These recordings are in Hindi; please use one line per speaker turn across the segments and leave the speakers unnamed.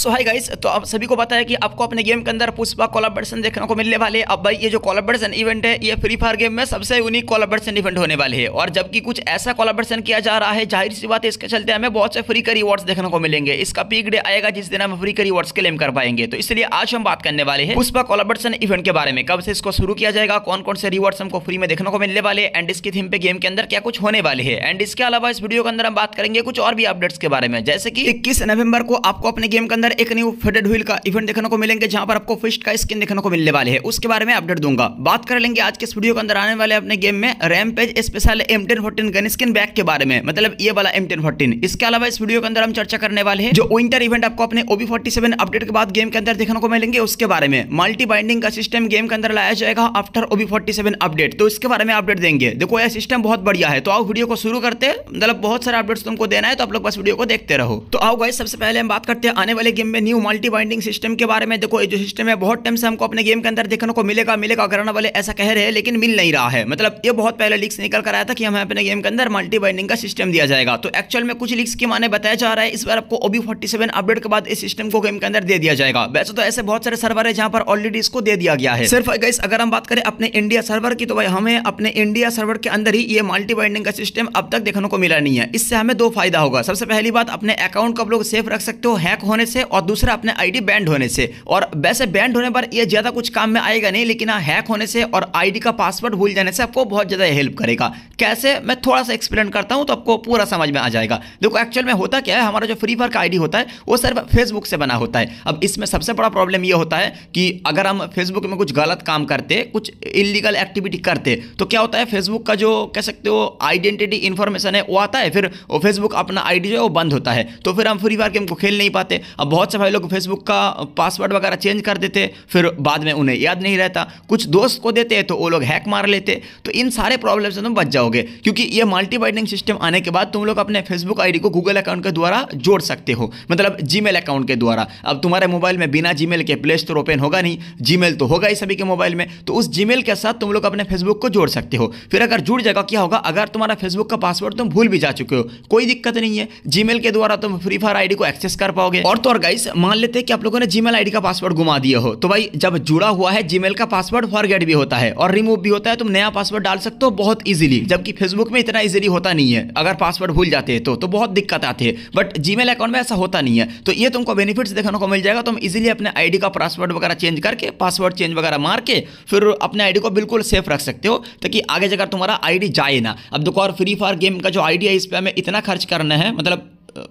सो हाय गाइस तो आप सभी को पता है कि आपको अपने गेम के अंदर पुष्पा कोलाबरेशन देखने को मिलने वाले अब भाई, ये जो कोलाबरेशन इवेंट है, ये फ्री फायर गेम में सबसे यूनिक कोलाबरेशन इवेंट होने वाले हैं। और जबकि कुछ ऐसा कोलाबरेशन किया जा रहा है, ज़ाहिर सी बात है, इसके चलते हमें बहुत से फ्री का रिवॉर्ड्स देखने को मिलेंगे। इसका पीक डे आएगा जिस दिन हम फ्री का रिवॉर्ड्स क्लेम कर पाएँगे। तो इसलिए आज हम बात करने वाले हैं पुष्पा कोलाबरेशन इवेंट के बारे में। कब से इसको शुरू किया जाएगा कौन कौन से रिवॉर्ड्स हमको फ्री में देखने को मिलने वाले एंड इसकी थीम पे गेम के अंदर क्या कुछ होने वाले हैं। एंड इसके अलावा इस वीडियो के अंदर हम बात करेंगे कुछ और भी अपडेट्स के बारे में। जैसे कि इक्कीस नवंबर को आपको अपने गेम के अंदर एक न्यू फेडेड व्हील का इवेंट देखने को मिलेंगे, जहाँ पर आपको फिस्ट का स्किन देखने को मिलने वाले हैं, उसके बारे में अपडेट दूँगा। बात कर लेंगे आज के इस वीडियो के अंदर आने वाले अपने गेम में rampage special M ten fourteen gun skin back के बारे में। मतलब ये वाला एम टेन फोर्टीन इसके अलावा इस वीडियो के अंदर हम चर्चा करने वाले हैं, जो विंटर इवेंट आपको अपने ओबी फोर्टी सेवन अपडेट के बाद गेम के अंदर देखने को मिलेंगे, उसके बारे में। मल्टी बाइंडिंग का सिस्टम गेम के अंदर लाया जाएगा after OB forty seven update तो इसके बारे में अपडेट देंगे। देखो, यह सिस्टम बहुत बढ़िया है। तो आओ वीडियो को शुरू करते मतलब बहुत सारे अपडेट्स तुमको देना है तो आप लोग बस वीडियो को देखते रहो। तो आओ गाइस सबसे पहले हम बात करते हैं आने वाले गेम में न्यू मल्टी बाइंडिंग सिस्टम के बारे में, देखो, ये जो सिस्टम है, बहुत टाइम से हमको अपने गेम के अंदर देखने को मिलेगा मिलेगा करने वाले ऐसा कह रहे हैं, लेकिन मिल नहीं रहा है। मतलब ये बहुत पहले लीक्स निकल कर आया था कि हमें अपने गेम के अंदर मल्टी बाइंडिंग का सिस्टम दिया जाएगा। तो एक्चुअल में कुछ लीक्स की माने बताया जा रहा है, इस बार आपको ओबी फोर्टी अपडेट के बाद इस सिस्टम को गेम के अंदर दे दिया जाएगा। वैसे तो ऐसे बहुत सारे सर्वर है जहाँ पर ऑलरेडी इसको दे दिया गया है। सिर्फ़ अगर हम बात करें अपने इंडिया सर्वर की तो भाई हमें अपने इंडिया सर्वर के अंदर ही ये मल्टी बाइंडिंग का सिस्टम अब तक देखने को मिला नहीं है। इससे हमें दो फ़ायदा होगा। सबसे पहली बात, अपने अकाउंट को आप लोग सेफ़ रख सकते हो हैक होने से और दूसरा अपने आईडी बैंड होने से। और वैसे बैंड होने पर यह ज़्यादा कुछ काम में आएगा नहीं, लेकिन हाँ हैक होने से और आईडी का पासवर्ड भूल जाने से आपको बहुत ज़्यादा हेल्प करेगा। कैसे? मैं थोड़ा सा एक्सप्लेन करता हूँ तो आपको पूरा समझ में आ जाएगा। देखो एक्चुअल में होता क्या है, हमारा जो फ्री फायर का आईडी होता है, वो सिर्फ़ फेसबुक से बना होता है। अब इसमें सबसे बड़ा प्रॉब्लम ये होता है कि अगर हम फेसबुक में कुछ गलत काम करते, कुछ इलीगल एक्टिविटी करते तो क्या होता है फेसबुक का जो कह सकते हो आइडेंटिटी इन्फॉर्मेशन है, वो आता है। फिर फेसबुक अपना आईडी जो है, वो बंद होता है। तो फिर हम फ्री फायर गेम को खेल नहीं पाते। अब बहुत से भाई लोग फेसबुक का पासवर्ड वगैरह चेंज कर देते, फिर बाद में उन्हें याद नहीं रहता। कुछ दोस्त को देते तो वो लोग हैक मार लेते। तो इन सारे प्रॉब्लम से तुम बच जाओगे, क्योंकि ये मल्टी बाइंडिंग सिस्टम आने के बाद तुम लोग अपने फेसबुक आईडी को गूगल अकाउंट के द्वारा जोड़ सकते हो। मतलब जीमेल अकाउंट के द्वारा। अब तुम्हारे मोबाइल में बिना जीमेल के प्ले स्टोर ओपन होगा नहीं जीमेल तो होगा ही सभी के मोबाइल में। तो उस जीमेल के साथ तुम लोग अपने फेसबुक को जोड़ सकते हो। फिर अगर जुड़ जाएगा, क्या होगा? अगर तुम्हारा फेसबुक का पासवर्ड तुम भूल भी जा चुके हो, कोई दिक्कत नहीं है। जीमेल के द्वारा तुम फ्री फायर आईडी को एक्सेस कर पाओगे। और तो और गाइस मान लेते हैं कि आप लोगों ने जीमेल आईडी का पासवर्ड घुमा दिया हो। तो भाई जब जुड़ा हुआ है जीमेल का पासवर्ड फॉरगेट भी होता है और रिमूव भी होता है तुम नया पासवर्ड डाल सकते हो बहुत इजीली जबकि फेसबुक में इतना इजीली होता नहीं है। अगर पासवर्ड भूल जाते हैं तो, तो बहुत दिक्कत आती है। बट जीमेल अकाउंट में ऐसा होता नहीं है। तो ये तुमको बेनिफिट्स देखने को मिल जाएगा तुम इजीली अपने आईडी का पासवर्ड वगैरह चेंज करके पासवर्ड चेंज वगैरह मार के फिर अपने आईडी को बिल्कुल सेफ़ रख सकते हो ताकि आगे जाकर तुम्हारा आईडी जाए ना। अब देखो और फ्री फायर गेम का जो आईडी है इस पर हमें इतना खर्च करना है मतलब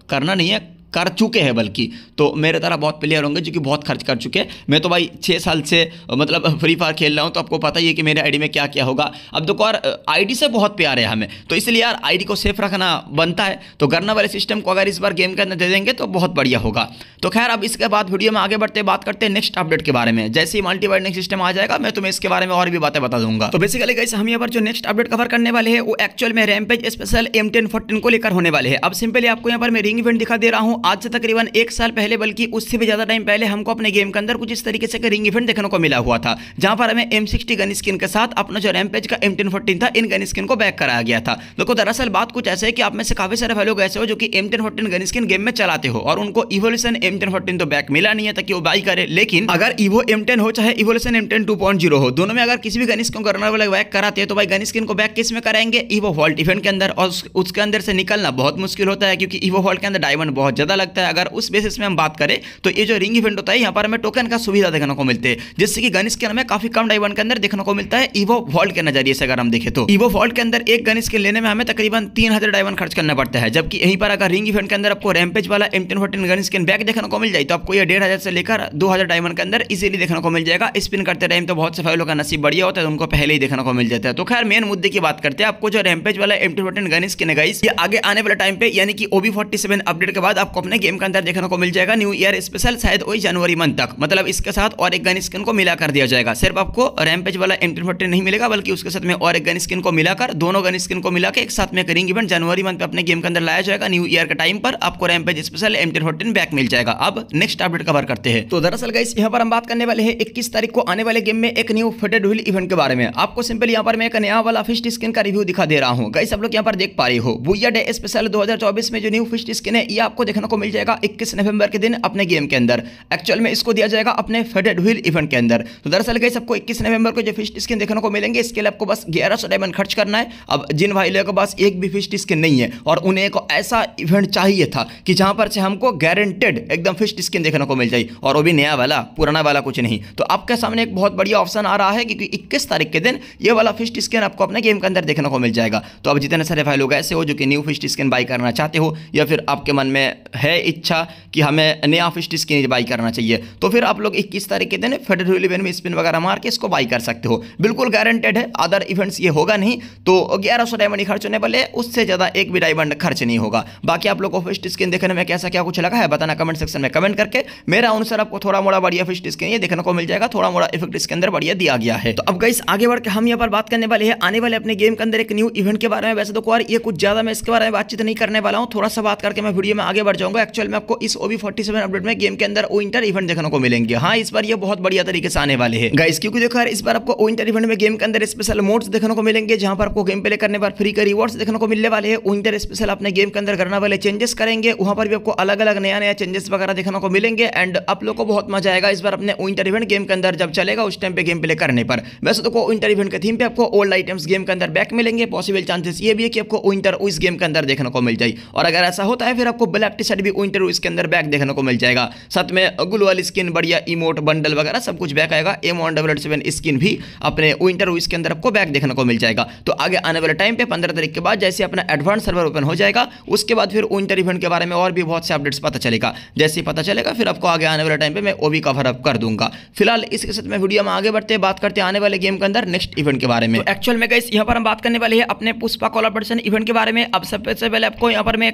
करना नहीं है कर चुके हैं बल्कि। तो मेरे तरह बहुत प्लेयर होंगे जो कि बहुत खर्च कर चुके हैं। मैं तो भाई छः साल से मतलब फ्री फायर खेल रहा हूँ तो आपको पता ही है कि मेरे आईडी में क्या क्या होगा। अब देखो यार आईडी से बहुत प्यार है हमें। तो इसलिए यार आईडी को सेफ़ रखना बनता है। तो गरना वाले सिस्टम को अगर इस बार गेम के अंदर दे देंगे तो बहुत बढ़िया होगा। तो खैर, अब इसके बाद वीडियो में आगे बढ़ते, बात करते हैं नेक्स्ट अपडेट के बारे में। जैसे ही मल्टी बाइंडिंग सिस्टम आ जाएगा, मैं तुम्हें इसके बारे में और भी बातें बता दूँगा। तो बेसिकली कैसे हम यहाँ पर जो नेक्स्ट अपडेट कवर करने वाले हैं, वो एक्चुअल में rampage special M ten fourteen को लेकर होने वाले हैं। अब सिंपली आपको यहाँ पर मैं रिंग इवेंट दिखा दे रहा हूँ। आज से तकरीबन एक साल पहले, बल्कि उससे भी ज़्यादा टाइम पहले हमको अपने गेम के अंदर कुछ इस तरीके से रिंग इवेंट देखने को मिला हुआ था, जहाँ पर हमें एम सिक्सटी गन स्किन के साथ अपना जो रैमपेज का एम टेन फोर्टीन था, इन गन स्किन को बैक कराया गया था। देखो, दरअसल बात कुछ ऐसे है कि आप में से काफ़ी सारे लोग ऐसे हो जो कि M ten fourteen gun skin game में चलाते हो, और उनको इवोल्यूशन एम टेन फोर्टीन तो बैक मिला नहीं है, ताकि वो बाई करे। लेकिन अगर इवो एम टेन हो, चाहे evolution M ten two point zero हो, दोनों में अगर किसी भी गन स्किन को रनर वाले बैक कराते हैं तो भाई गन स्किन को बैक किसमें कराएँगे? इवो वॉल्ट इवेंट के अंदर, और उसके अंदर से निकलना बहुत मुश्किल होता है, क्योंकि इवो वॉल्ट के अंदर डायमंड बहुत ज़्यादा लगता है। अगर उस बेसिस में हम बात करें तो ये जो रिंग इवेंट होता है, यहाँ पर हमें टोकन का सुविधा देखने को मिलते हैं, जिससे कि गन स्किन हमें काफ़ी कम डायमंड के अंदर देखने को मिलता है ईवो वॉल्ट के नज़रिए से अगर हम देखें तो। ईवो वॉल्ट के अंदर एक गन स्किन लेने में हमें तकरीबन तीन हज़ार खर्च करना पड़ता है, जबकि यहीं पर अगर रिंग इवेंट के अंदर आपको रैमपेज वाला M ten fourteen gun skin back देखने को मिल जाए तो आपको ये डेढ़ से लेकर दो हज़ार के अंदर इजीली देखने को मिल जाएगा। स्पिन करते टाइम तो बहुत से फाइलों का नसीब बढ़िया होता है तो उनको पहले ही देखने को मिल जाता है। तो खैर मेन मुद्दे की बात करते हैं। आपको जो रैमपेज वाला M ten fourteen gun skin है ये आगे आने वाले टाइम पे, यानी कि ओबी फोर्टी अपडेट के बाद आपको अपने गेम के अंदर देखने को मिल जाएगा न्यू ईयर स्पेशल शायद वही जनवरी मंथ तक। मतलब इसके साथ और एक गन स्किन को मिला कर दिया जाएगा। सिर्फ़ आपको रैमपेज वाला फोर्टीन नहीं मिलेगा, बल्कि उसके साथ में और एक गन स्किन को मिलाकर, दोनों गन स्किन को मिलाकर एक साथ में करेंगे इवेंट जनवरी मंथ पे अपने गेम के अंदर लाया जाएगा। न्यू ईयर के टाइम पर आपको rampage special M ten back मिल जाएगा। अब नेक्स्ट अपडेट कवर करते हैं। तो दरअसल गाइस यहाँ पर हम बात करने वाले हैं इक्कीस तारीख को आने वाले गेम में एक न्यू फेडेड व्हील इवेंट के बारे में। आपको सिंपल यहाँ पर मैं एक नया वाला फिस्ट स्किन का रिव्यू दिखा दे रहा हूँ। गाइस आप लोग यहाँ पर देख पा रहे हो। बुया डे स्पेशल 2024 में जो न्यू फिस्ट स्किन है, ये आपको देखने को मिल जाएगा 21 नवंबर के दिन अपने गेम के अंदर। एक्चुअल में इसको दिया जाएगा अपने फेडेड व्हील इवेंट के अंदर। तो दरअसल गाइस, आपको 21 नवंबर को जो फिस्ट स्किन देखने को मिलेंगे, इसके लिए आपको बस ग्यारह सौ डायमंड खर्च करना है। अब जिन भाई लोगों के पास एक भी फिस्ट स्किन नहीं है और उन्हें एक ऐसा इवेंट चाहिए था कि जहाँ पर से हमको गारंटेड एकदम फिस्ट स्किन देखने को मिल जाए, और वो भी नया वाला, पुराना वाला कुछ नहीं। तो आपके सामने एक बहुत बढ़िया ऑप्शन आ रहा है क्योंकि इक्कीस तारीख के दिन ये वाला फिस्ट स्किन आपको अपने गेम के अंदर देखने को मिल जाएगा। तो अब जितने सारे भाई लोग ऐसे हो जो कि न्यू फिस्ट स्किन बाई करना चाहते हो, या फिर आपके मन में है इच्छा कि हमें नया फिस्ट स्किन बाई करना चाहिए। तो फिर आप लोग इक्कीस तारीख के दिन फेडरल इवेंट में स्पिन वगैरह मार के इसको बाई कर सकते हो। बिल्कुल गारंटेड है अदर इवेंट्स ये होगा नहीं। तो ग्यारह सौ डायमंड खर्च होने वाले उससे ज़्यादा एक भी डायमंड खर्च नहीं होगा। बाकी आप लोग को फिस्ट स्किन देखने में कैसा क्या कुछ लगा है, बताना कमेंट सेक्शन में कमेंट करके। मेरा अनुसार आपको थोड़ा मोड़ा बढ़िया फिस्ट स्किन ये देखने को मिल जाएगा, थोड़ा मोड़ा इफ़ेक्ट इसके अंदर बढ़िया दिया गया है। तो अब गाइस आगे बढ़ के हम यहाँ पर बात करने वाले हैं। आने वाले अपने गेम के अंदर एक न्यू इवेंट के बारे में। वैसे तो कुछ ज़्यादा मैं इसके बारे में बातचीत नहीं करने वाला हूँ। थोड़ा सा बात करके मैं वीडियो में आगे बढ़ जाऊँगा एक्चुअल में आपको इस ओबी फोर्टी अपडेट में गेम के अंदर विंटर इवेंट देखने को मिलेंगे। हाँ इस बार ये बहुत बढ़िया तरीके से आने वाले हैं। गाइस क्योंकि देखो यार, इस बार आपको विंटर इवेंट में गेम के अंदर स्पेशल मोड्स देखने को मिलेंगे, जहाँ पर आपको गेम प्ले करने पर फ्री का रिवॉर्ड्स देखने को मिलने वाले हैं। विंटर स्पेशल अपने गेम के अंदर करने वाले चेंजेस करेंगे, वहाँ पर भी आपको अलग अलग नया नया चेंजेस वगैरह देखने को मिलेंगे एंड आप लोग को बहुत मज़ा आएगा इस बार अपने विंटर इवेंट गेम के अंदर जब चलेगा उस टाइम पे गेम प्ले करने पर। वैसे तो विंटर इवेंट के थीम पे आपको ओल्ड आइटम्स गेम के अंदर बैक मिलेंगे पॉसिबल चांसेस ये भी है कि आपको विंटर उस गेम के अंदर देखने को मिल जाए। और अगर ऐसा होता है, फिर आपको ब्लैक शर्ट भी विंटर इसके अंदर बैक देखने को मिल जाएगा। साथ में गुल वाली स्किन बढ़िया इमोट बंडल वगैरह सब कुछ बैक आएगा। एम वन डबल स्किन भी अपने विंटर इसके अंदर आपको बैक देखने को मिल जाएगा। तो आगे आने वाले टाइम पे पंद्रह तारीख के बाद जैसे अपना एडवांस सर्वर ओपन हो जाएगा, उसके बाद फिर विंटर इवेंट के बारे में और भी बहुत से अपडेट्स पता चलेगा। जैसे ही पता चलेगा, फिर आपको आगे आने वाले टाइम पे मैं वो भी कवर अप कर दूँगा। फ़िलहाल इसके साथ में वीडियो में आगे बढ़ते बात करते आने वाले गेम के अंदर नेक्स्ट इवेंट के बारे में। एक्चुअल में गई यहाँ पर हम बात करने वाले हैं अपने पुष्पा कोलाबरेशन इवेंट के बारे में। अब सबसे पहले आपको यहाँ पर मैं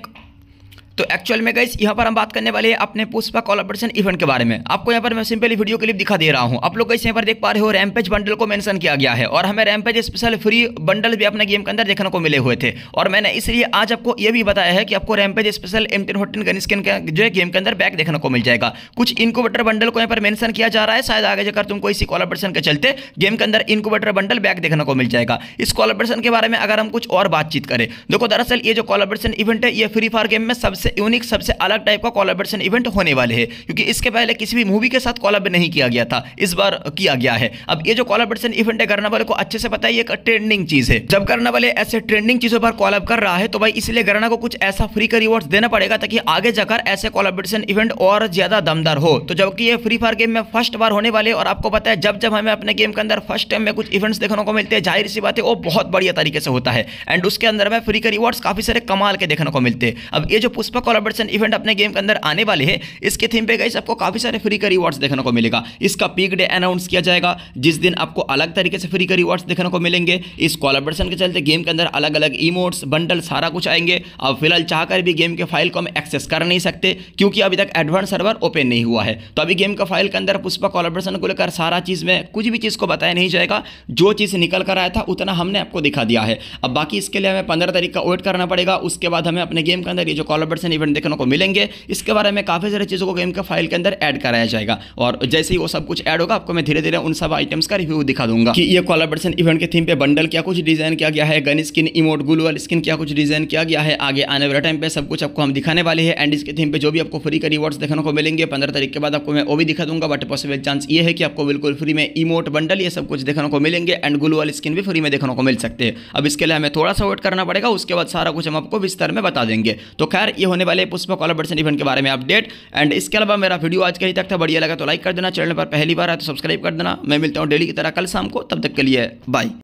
तो एक्चुअल में गाइस यहाँ पर हम बात करने वाले हैं अपने पुष्पा कोलाबरेशन इवेंट के बारे में। आपको यहाँ पर मैं सिंपली वीडियो क्लिप दिखा दे रहा हूँ। आप लोग कैसे यहाँ पर देख पा रहे हो रैमपेज बंडल को मेंशन किया गया है। और हमें रैमपेज स्पेशल फ्री बंडल भी अपने गेम के अंदर देखने को मिले हुए थे। और मैंने इसलिए आज आपको यह भी बताया है कि आपको rampage special M ten fourteen gun skin जो है गेम के अंदर बैक देखने को मिल जाएगा। कुछ इनकोवेटर बंडल को यहाँ पर मेंशन किया जा रहा है। शायद आगे जाकर तुमको इसी कोलाबरेशन के चलते गेम के अंदर इनकोवेटर बंडल बैक देखने को मिल जाएगा। इस कोलाबरेशन के बारे में अगर हम कुछ और बातचीत करें, देखो दरअसल ये जो कोलाबरेशन इवेंट है, ये फ्री फायर गेम में सबसे यूनिक सबसे अलग टाइप का कोलाबरेशन इवेंट होने वाले हैं। क्योंकि इसके पहले किसी भी मूवी के साथ कोलाबर नहीं किया गया था। इस बार किया गया है। अब ये जो कोलाबरेशन इवेंट है करने वाले को अच्छे से पता है एक ट्रेंडिंग चीज़ है। जब करने वाले ऐसे ट्रेंडिंग चीज़ों पर कोलाब कर रहा है तो भाई इसलिए गरना को कुछ ऐसा फ्री का रिवॉर्ड देना पड़ेगा ताकि आगे जाकर ऐसे कोलाबरेशन इवेंट और ज़्यादा दमदार हो। तो जबकि ये फ्री फायर गेम में फ़र्स्ट बार होने वाले, और आपको पता है, जब जब हमें अपने गेम के अंदर फ़र्स्ट टाइम में कुछ इवेंट्स देखने को मिलते हैं, ज़ाहिर सी बात है, वो बहुत बढ़िया तरीके से होता है। एंड उसके अंदर में फ्री का रिवॉर्ड्स काफ़ी सारे कमाल के देखने को मिलते हैं। अब ये जो पुष्पा कोलाबरेशन इवेंट अपने गेम के अंदर आने वाले हैं। इसके थीम पे गई आपको काफ़ी सारे फ्री का रिवॉर्ड्स देखने को मिलेगा। इसका पीक डे अनाउंस किया जाएगा, जिस दिन आपको अलग तरीके से फ्री का रिवॉर्ड्स देखने को मिलेंगे। इस कोलाबरेशन के चलते गेम के अंदर अलग अलग इमोट्स बंडल सारा कुछ आएँगे। अब फ़िलहाल चाहकर भी गेम के फ़ाइल को हम एक्सेस कर नहीं सकते, क्योंकि अभी तक एडवांस सर्वर ओपन नहीं हुआ है। तो अभी गेम का फ़ाइल के अंदर पुष्पा कोलाबरेशन को लेकर सारा चीज़ में कुछ भी चीज़ को बताया नहीं जाएगा। जो चीज़ निकल कर आया था, उतना हमने आपको दिखा दिया है। अब बाकी इसके लिए हमें पंद्रह तारीख का वेट करना पड़ेगा। उसके बाद हमें अपने गेम के अंदर ये जो कोलाबरेशन इवेंट देखने को मिलेंगे। इसके बारे में काफ़ी सारे चीज़ों को गेम के फ़ाइल के अंदर ऐड कराया जाएगा। और जैसे ही वो सब कुछ ऐड होगा, आपको मैं धीरे धीरे उन सब आइटम्स का रिव्यू दिखा दूँगा। कि ये कोलाबरेशन इवेंट के थीम पे बंडल क्या कुछ डिज़ाइन किया गया है? Gun skin emote gloo wall skin क्या कुछ डिज़ाइन किया गया है? आगे आने वाले टाइम पे सब कुछ आपको हम दिखाने वाले हैं। एंड इसके थीम पे जो भी आपको फ्री का रिवॉर्ड्स देखने को मिलेंगे, पंद्रह तारीख के बाद आपको मैं वो भी दिखा दूँगा। बट पॉसिबल चांस ये है कि आपको बिल्कुल फ्री में इमोट बंडल ये सब कुछ देखने को मिलेंगे। एंड ग्लूअल स्किन भी फ्री में देखने को मिल सकते हैं। अब इसके लिए हमें थोड़ा सा वेट करना पड़ेगा। उसके बाद सारा कुछ हम आपको विस्तार में बता देंगे। तो खैर, ये होने वाले पुष्प कोलाबरेशन इवेंट के बारे में अपडेट एंड इसके अलावा मेरा वीडियो आज कहीं तक था। बढ़िया लगा तो लाइक कर देना। चैनल पर पहली बार है तो सब्सक्राइब कर देना। मैं मिलता हूँ डेली की तरह कल शाम को। तब तक के लिए बाय